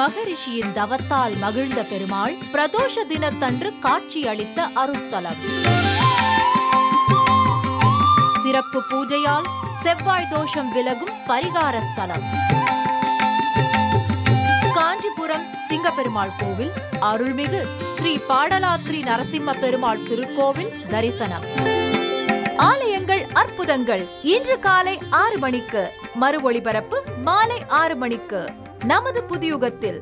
மகரிஷியின் தவத்தால் மகிழ்ந்த பெருமாள் பிரதோஷ தினத்தன்று காட்சி அளித்த அருட்தலம். சிறப்பு பூஜையால் செவ்வாய் தோஷம் விலகும் பரிகார ஸ்தலம். காஞ்சிபுரம் சிங்கப்பெருமாள் கோவில் அருள்மிகு ஸ்ரீ பாடலாத்ரி நரசிம்ம பெருமாள் திருக்கோவில் தரிசனம். ஆலயங்கள் அற்புதங்கள். இன்று காலை ஆறு மணிக்கு மறு ஒளிபரப்பு மாலை ஆறு மணிக்கு. நமது புதியுகத்தில்